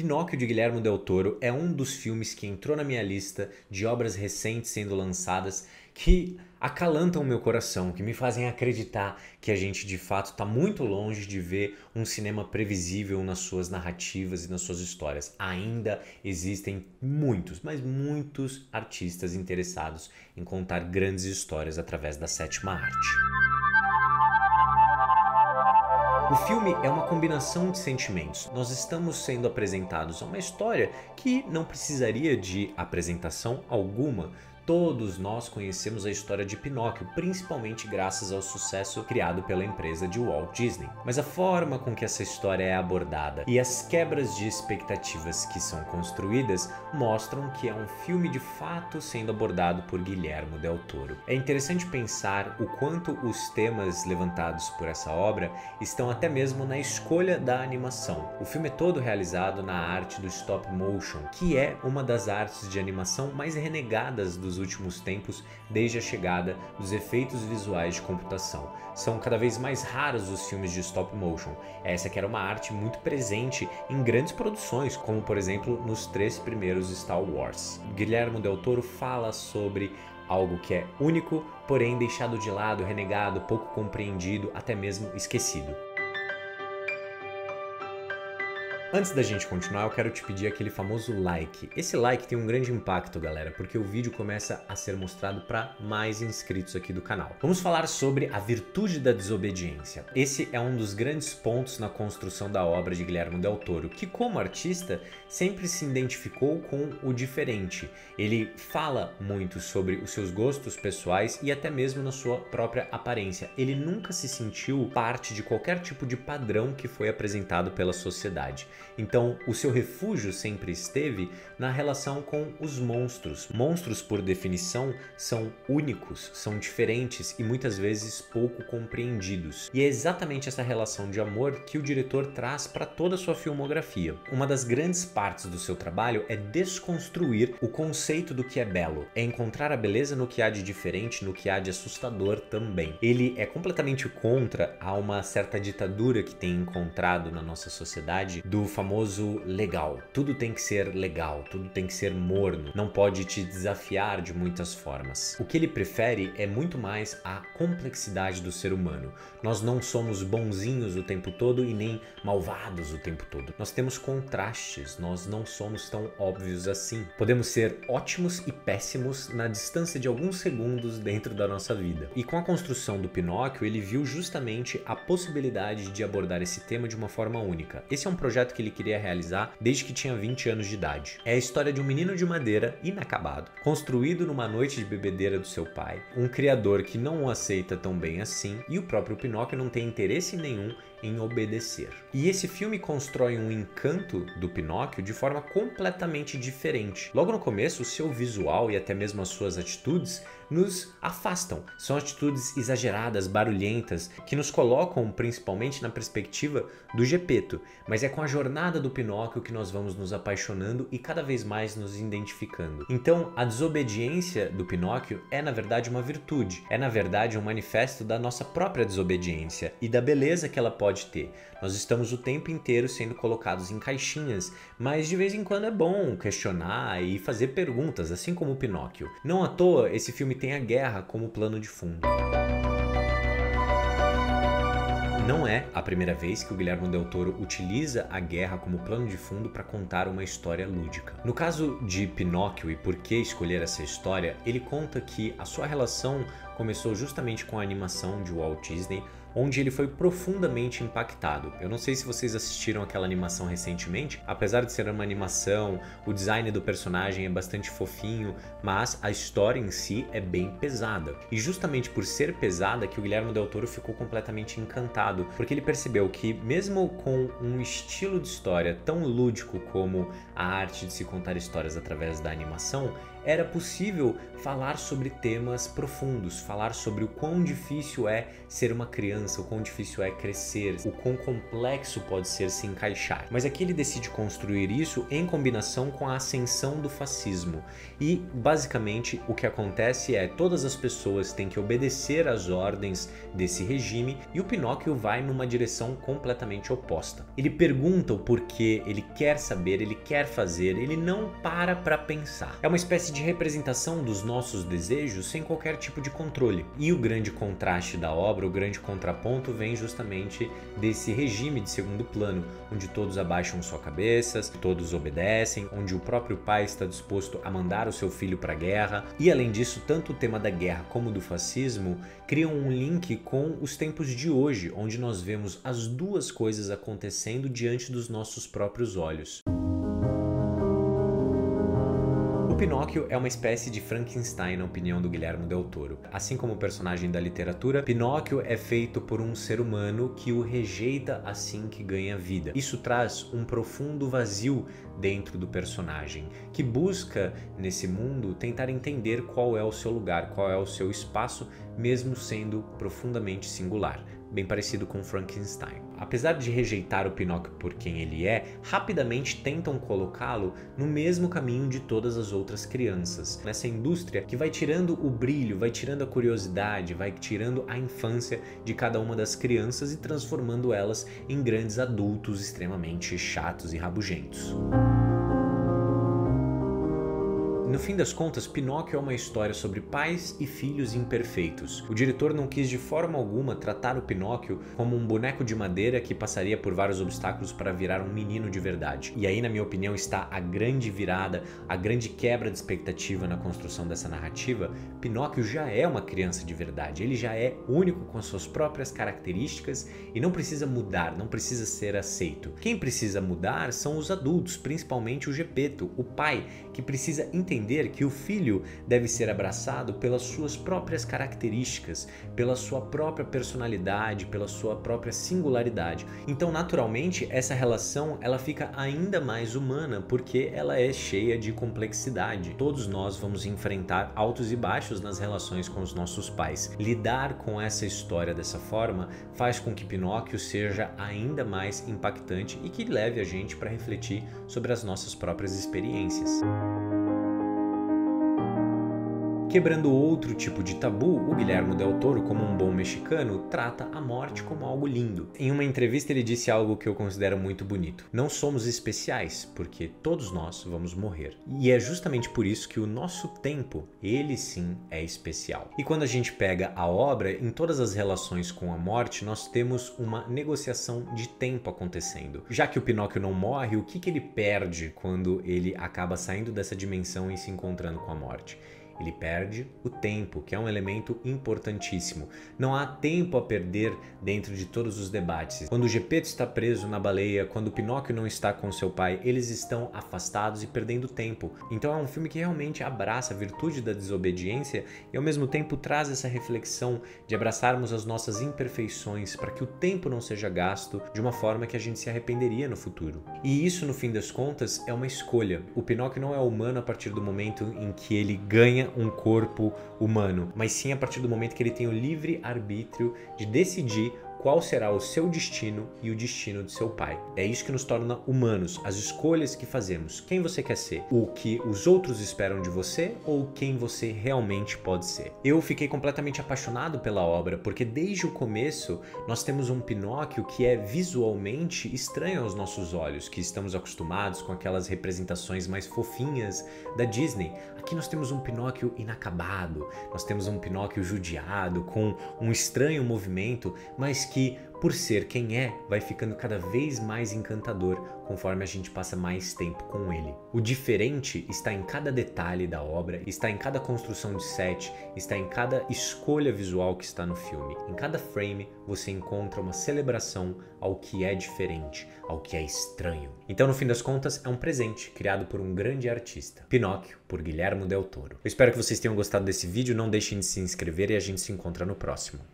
Pinóquio de Guilherme Del Toro é um dos filmes que entrou na minha lista de obras recentes sendo lançadas que acalantam o meu coração, que me fazem acreditar que a gente de fato está muito longe de ver um cinema previsível nas suas narrativas e nas suas histórias. Ainda existem muitos, mas muitos artistas interessados em contar grandes histórias através da sétima arte. O filme é uma combinação de sentimentos. Nós estamos sendo apresentados a uma história que não precisaria de apresentação alguma Todos nós conhecemos a história de Pinóquio, principalmente graças ao sucesso criado pela empresa de Walt Disney. Mas a forma com que essa história é abordada e as quebras de expectativas que são construídas mostram que é um filme de fato sendo abordado por Guilherme Del Toro. É interessante pensar o quanto os temas levantados por essa obra estão até mesmo na escolha da animação. O filme é todo realizado na arte do stop motion, que é uma das artes de animação mais renegadas dos últimos tempos desde a chegada dos efeitos visuais de computação. São cada vez mais raros os filmes de stop motion. Essa que era uma arte muito presente em grandes produções, como por exemplo nos três primeiros Star Wars. Guilherme Del Toro fala sobre algo que é único, porém deixado de lado, renegado, pouco compreendido, até mesmo esquecido. Antes da gente continuar, eu quero te pedir aquele famoso like. Esse like tem um grande impacto, galera, porque o vídeo começa a ser mostrado para mais inscritos aqui do canal. Vamos falar sobre a virtude da desobediência. Esse é um dos grandes pontos na construção da obra de Guilherme Del Toro, que como artista sempre se identificou com o diferente. Ele fala muito sobre os seus gostos pessoais e até mesmo na sua própria aparência. Ele nunca se sentiu parte de qualquer tipo de padrão que foi apresentado pela sociedade. Então, o seu refúgio sempre esteve na relação com os monstros. Monstros, por definição, são únicos, são diferentes e muitas vezes pouco compreendidos. E é exatamente essa relação de amor que o diretor traz para toda a sua filmografia. Uma das grandes partes do seu trabalho é desconstruir o conceito do que é belo, é encontrar a beleza no que há de diferente, no que há de assustador também. Ele é completamente contra a uma certa ditadura que tem encontrado na nossa sociedade do famoso legal. Tudo tem que ser legal, tudo tem que ser morno, não pode te desafiar de muitas formas. O que ele prefere é muito mais a complexidade do ser humano. Nós não somos bonzinhos o tempo todo e nem malvados o tempo todo. Nós temos contrastes, nós não somos tão óbvios assim. Podemos ser ótimos e péssimos na distância de alguns segundos dentro da nossa vida. E com a construção do Pinóquio, ele viu justamente a possibilidade de abordar esse tema de uma forma única. Esse é um projeto que que ele queria realizar desde que tinha 20 anos de idade. É a história de um menino de madeira inacabado, construído numa noite de bebedeira do seu pai, um criador que não o aceita tão bem assim e o próprio Pinóquio não tem interesse nenhum em obedecer. E esse filme constrói um encanto do Pinóquio de forma completamente diferente. Logo no começo, o seu visual e até mesmo as suas atitudes nos afastam. São atitudes exageradas, barulhentas, que nos colocam principalmente na perspectiva do Gepeto, mas é com a jornada do Pinóquio que nós vamos nos apaixonando e cada vez mais nos identificando. Então, a desobediência do Pinóquio é na verdade uma virtude, é na verdade um manifesto da nossa própria desobediência e da beleza que ela pode pode ter. Nós estamos o tempo inteiro sendo colocados em caixinhas, mas de vez em quando é bom questionar e fazer perguntas, assim como o Pinóquio. Não à toa, esse filme tem a guerra como plano de fundo. Não é a primeira vez que o Guilherme Del Toro utiliza a guerra como plano de fundo para contar uma história lúdica. No caso de Pinóquio e por que escolher essa história, ele conta que a sua relação começou justamente com a animação de Walt Disney onde ele foi profundamente impactado. Eu não sei se vocês assistiram aquela animação recentemente, apesar de ser uma animação, o design do personagem é bastante fofinho, mas a história em si é bem pesada. E justamente por ser pesada que o Guilherme Del Toro ficou completamente encantado, porque ele percebeu que mesmo com um estilo de história tão lúdico como a arte de se contar histórias através da animação, era possível falar sobre temas profundos, falar sobre o quão difícil é ser uma criança, o quão difícil é crescer, o quão complexo pode ser se encaixar. Mas aqui ele decide construir isso em combinação com a ascensão do fascismo. E basicamente o que acontece é todas as pessoas têm que obedecer às ordens desse regime e o Pinóquio vai numa direção completamente oposta. Ele pergunta o porquê, ele quer saber, ele quer fazer, ele não para para pensar. É uma espécie de representação dos nossos desejos sem qualquer tipo de controle. E o grande contraste da obra, o grande contraponto vem justamente desse regime de segundo plano, onde todos abaixam sua cabeça, todos obedecem, onde o próprio pai está disposto a mandar o seu filho para a guerra. E além disso, tanto o tema da guerra como do fascismo criam um link com os tempos de hoje, onde nós vemos as duas coisas acontecendo diante dos nossos próprios olhos. Pinóquio é uma espécie de Frankenstein na opinião do Guilherme Del Toro. Assim como o personagem da literatura, Pinóquio é feito por um ser humano que o rejeita assim que ganha vida. Isso traz um profundo vazio dentro do personagem, que busca nesse mundo tentar entender qual é o seu lugar, qual é o seu espaço, mesmo sendo profundamente singular bem parecido com Frankenstein. Apesar de rejeitar o Pinóquio por quem ele é, rapidamente tentam colocá-lo no mesmo caminho de todas as outras crianças, nessa indústria que vai tirando o brilho, vai tirando a curiosidade, vai tirando a infância de cada uma das crianças e transformando elas em grandes adultos extremamente chatos e rabugentos. Fim das contas, Pinóquio é uma história sobre pais e filhos imperfeitos. O diretor não quis de forma alguma tratar o Pinóquio como um boneco de madeira que passaria por vários obstáculos para virar um menino de verdade. E aí, na minha opinião, está a grande virada, a grande quebra de expectativa na construção dessa narrativa. Pinóquio já é uma criança de verdade, ele já é único com suas próprias características e não precisa mudar, não precisa ser aceito. Quem precisa mudar são os adultos, principalmente o Gepeto, o pai, que precisa entender entender que o filho deve ser abraçado pelas suas próprias características, pela sua própria personalidade, pela sua própria singularidade. Então, naturalmente, essa relação ela fica ainda mais humana porque ela é cheia de complexidade. Todos nós vamos enfrentar altos e baixos nas relações com os nossos pais. Lidar com essa história dessa forma faz com que Pinóquio seja ainda mais impactante e que leve a gente para refletir sobre as nossas próprias experiências. Quebrando outro tipo de tabu, o Guilherme Del Toro, como um bom mexicano, trata a morte como algo lindo. Em uma entrevista ele disse algo que eu considero muito bonito. Não somos especiais, porque todos nós vamos morrer. E é justamente por isso que o nosso tempo, ele sim é especial. E quando a gente pega a obra, em todas as relações com a morte, nós temos uma negociação de tempo acontecendo. Já que o Pinóquio não morre, o que, que ele perde quando ele acaba saindo dessa dimensão e se encontrando com a morte? Ele perde o tempo, que é um elemento importantíssimo. Não há tempo a perder dentro de todos os debates. Quando o Gepeto está preso na baleia, quando o Pinóquio não está com seu pai, eles estão afastados e perdendo tempo. Então é um filme que realmente abraça a virtude da desobediência e ao mesmo tempo traz essa reflexão de abraçarmos as nossas imperfeições para que o tempo não seja gasto de uma forma que a gente se arrependeria no futuro. E isso, no fim das contas, é uma escolha. O Pinóquio não é humano a partir do momento em que ele ganha um corpo humano, mas sim a partir do momento que ele tem o livre arbítrio de decidir qual será o seu destino e o destino de seu pai. É isso que nos torna humanos, as escolhas que fazemos. Quem você quer ser? O que os outros esperam de você ou quem você realmente pode ser? Eu fiquei completamente apaixonado pela obra porque desde o começo nós temos um Pinóquio que é visualmente estranho aos nossos olhos, que estamos acostumados com aquelas representações mais fofinhas da Disney. Aqui nós temos um Pinóquio inacabado, nós temos um Pinóquio judiado, com um estranho movimento, mas que por ser quem é, vai ficando cada vez mais encantador conforme a gente passa mais tempo com ele. O diferente está em cada detalhe da obra, está em cada construção de set, está em cada escolha visual que está no filme. Em cada frame você encontra uma celebração ao que é diferente, ao que é estranho. Então, no fim das contas, é um presente criado por um grande artista, Pinóquio, por Guilherme Del Toro. Eu espero que vocês tenham gostado desse vídeo, não deixem de se inscrever e a gente se encontra no próximo.